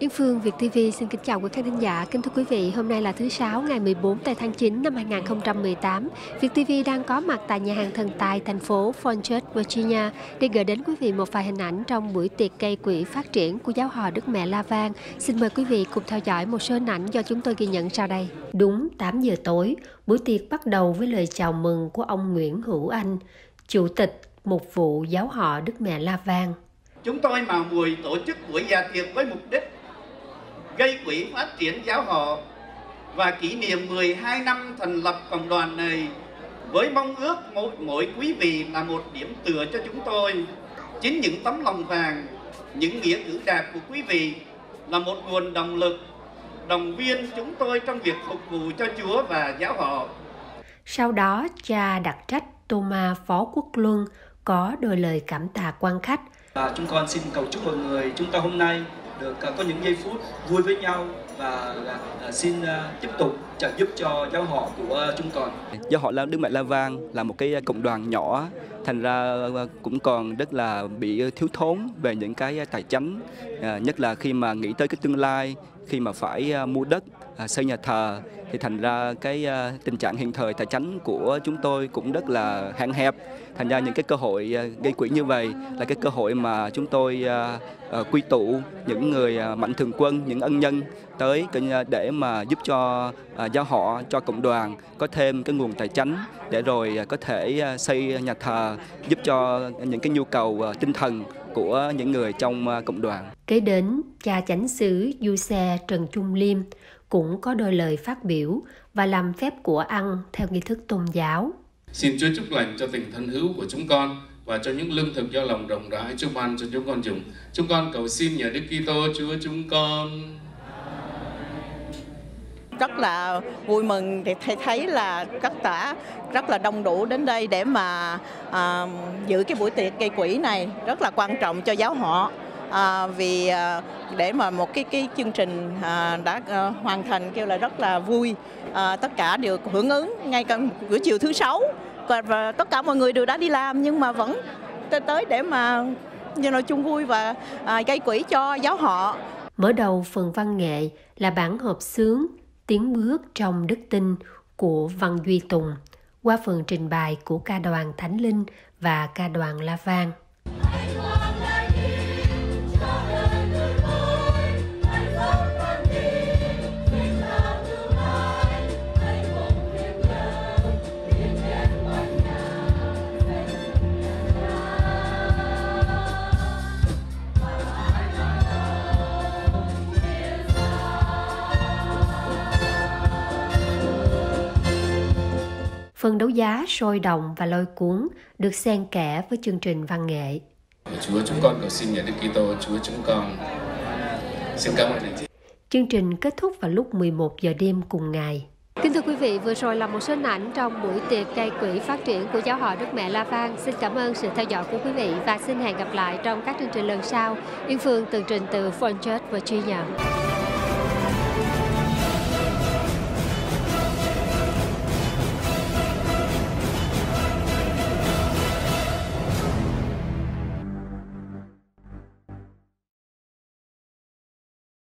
Yên Phương, Việt TV xin kính chào quý khán thính giả. Kính thưa quý vị, hôm nay là thứ Sáu ngày 14 tây tháng 9 năm 2018. Việt TV đang có mặt tại nhà hàng thần tài thành phố Fort Virginia để gửi đến quý vị một vài hình ảnh trong buổi tiệc gây quỹ phát triển của giáo họ Đức Mẹ La Vang. Xin mời quý vị cùng theo dõi một số hình ảnh do chúng tôi ghi nhận sau đây. Đúng 8 giờ tối, buổi tiệc bắt đầu với lời chào mừng của ông Nguyễn Hữu Anh, Chủ tịch một vụ giáo họ Đức Mẹ La Vang. Chúng tôi mạo muội tổ chức buổi gia tiệc với mục đích gây quỹ phát triển giáo họ và kỷ niệm 12 năm thành lập cộng đoàn này với mong ước mỗi, mỗi quý vị là một điểm tựa cho chúng tôi. Chính những tấm lòng vàng, những nghĩa cử đẹp của quý vị là một nguồn động lực, động viên chúng tôi trong việc phục vụ cho Chúa và giáo họ. Sau đó, cha đặc trách Thomas Phó Quốc Luân có đôi lời cảm tạ quan khách. À, chúng con xin cầu chúc mọi người chúng ta hôm nay được à, có những giây phút vui với nhau và à, à, xin tiếp tục trợ giúp cho giáo họ của chúng con. Giáo họ La Đức Mẹ La Vang là một cái cộng đoàn nhỏ, thành ra cũng còn rất là bị thiếu thốn về những cái tài chính, nhất là khi mà nghĩ tới cái tương lai, khi mà phải à, mua đất, à, xây nhà thờ thì thành ra cái à, tình trạng hiện thời tài chính của chúng tôi cũng rất là hạn hẹp. Thành ra những cái cơ hội gây quỹ như vậy là cái cơ hội mà chúng tôi quy tụ những người mạnh thường quân, những ân nhân tới để mà giúp cho uh, giáo họ, cho cộng đoàn có thêm cái nguồn tài chính để rồi có thể xây nhà thờ giúp cho những cái nhu cầu tinh thần của những người trong uh, cộng đoàn. Kế đến, cha chánh xứ Du Xe Trần Trung Liêm cũng có đôi lời phát biểu và làm phép của ăn theo nghi thức tôn giáo. Xin Chúa chúc lành cho tình thân hữu của chúng con và cho những lương thực do lòng rộng rãi chúc ban cho chúng con dùng. Chúng con cầu xin nhờ Đức Kitô Chúa chúng con. Rất là vui mừng thì thấy thấy là tất cả rất là đông đủ đến đây để mà à, giữ cái buổi tiệc gây quỹ này rất là quan trọng cho giáo họ. À, vì à, để mà một cái cái chương trình à, đã à, hoàn thành kêu là rất là vui à, tất cả đều hưởng ứng ngay cả buổi chiều thứ sáu và, và tất cả mọi người đều đã đi làm nhưng mà vẫn tới để mà như nói chung vui và à, gây quỹ cho giáo họ. Mở đầu phần văn nghệ là bản hợp sướng Tiến bước trong đức tin của Văn Duy Tùng qua phần trình bày của ca đoàn Thánh Linh và ca đoàn La Vang. Phần đấu giá sôi động và lôi cuốn được xen kẽ với chương trình văn nghệ. Chúa chúng con cầu xin nhà Đức Kitô, Chúa chúng con. Xin cảm ơn anh chị. Chương trình kết thúc vào lúc 11 giờ đêm cùng ngày. Kính thưa quý vị, vừa rồi là một số hình ảnh trong buổi tiệc gây quỹ phát triển của giáo họ Đức Mẹ La Vang. Xin cảm ơn sự theo dõi của quý vị và xin hẹn gặp lại trong các chương trình lần sau. Yên Phương tường trình từ Fort Virginia.